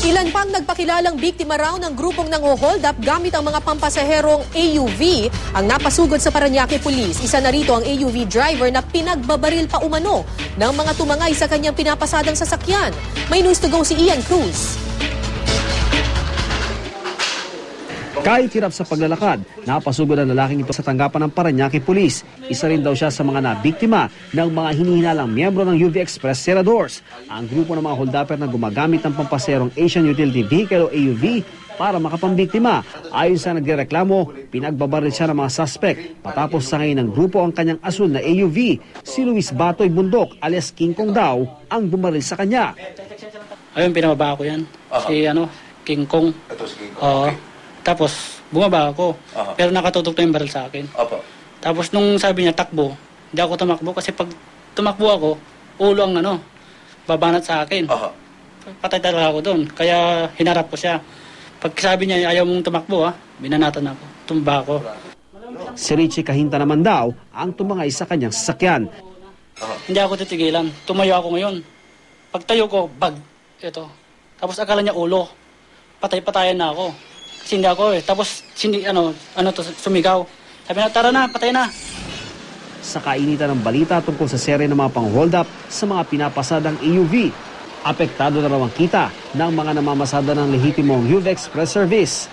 Ilan pang nagpakilalang biktima raw ng grupong nang hold up gamit ang mga pampasaherong AUV ang napasugod sa Paranaque Police. Isa na rito ang AUV driver na pinagbabaril pa umano ng mga tumangay sa kanyang pinapasadang sasakyan. May news to go si Ian Cruz. Kahit hirap sa paglalakad, napasugod ang lalaking ito sa tanggapan ng Paranaque Police. Isa rin daw siya sa mga nabiktima ng mga hinihinalang miyembro ng UV Express Seradors. Ang grupo ng mga holdupper na gumagamit ng pampaserong Asian Utility Vehicle o AUV para makapambiktima. Ayon sa nagrereklamo, pinagbabaril siya ng mga suspect. Patapos sa ngayon ng grupo ang kanyang asul na AUV, si Luis Batoy Bundok alias King Kong daw ang bumaril sa kanya. Ayun, pinababa ko yan. Si ano, King Kong. Ito si King Kong. Oo. Okay. Tapos, bumaba ako. Aha. Pero nakatutok na yung baril sa akin. Opo. Tapos nung sabi niya takbo, hindi ako tumakbo kasi pag tumakbo ako, ulo ang ano, babanat sa akin. Aha. Patay talaga ako doon. Kaya hinarap ko siya. Pag sabi niya, ayaw mong tumakbo ha, binanatan ako. Tumba ako. Si Richie Kahinta naman daw ang tumangay sa kanyang sasakyan. Hindi ako titigilan. Tumayo ako ngayon. Pagtayo ko, bag. Ito. Tapos akala niya ulo. Patay-patayan na ako. Kasi hindi ako eh. Tapos, sindi, ano, ano to, sumigaw. Sabi na, tara na, patay na. sa kainitan ng balita tungkol sa serye ng mga pang-hold up sa mga pinapasadang EUV. Apektado na raw ang kita ng mga namamasada ng lehitimong UV Express service.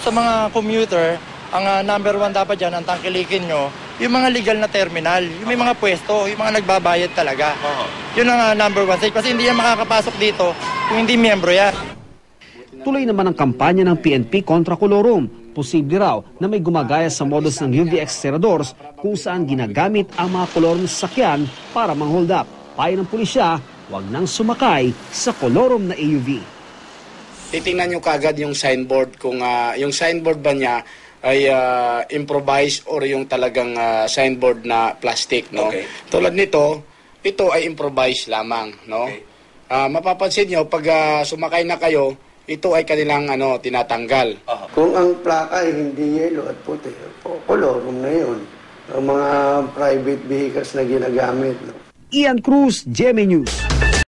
Sa mga commuter, ang ah, number one dapat dyan, ang tangkilikin nyo, yung mga legal na terminal, yung may mga pwesto, yung mga nagbabayad talaga. Yun ang ah, number one. Kasi hindi yan makakapasok dito kung hindi miyembro yan. Tuloy naman ang kampanya ng PNP kontra kolorum. Posible raw na may gumagaya sa modus ng UV Exceradors kung saan ginagamit ang mga kolorum sa sakyan para mang-hold up. Payo ng pulisya, huwag nang sumakay sa kolorum na AUV. titingnan nyo kagad yung signboard kung ah, yung signboard ba niya ay ah, improvised or yung talagang ah, signboard na plastic no Okay. tulad nito ito ay improvised lamang no Okay. Ah, mapapansin nyo pag ah, sumakay na kayo ito ay kanilang ano tinatanggal Kung ang plaka ay hindi yellow at puti, po, kolorum na yun. Ang mga private vehicles na ginagamit. No? Ian Cruz, GMA News.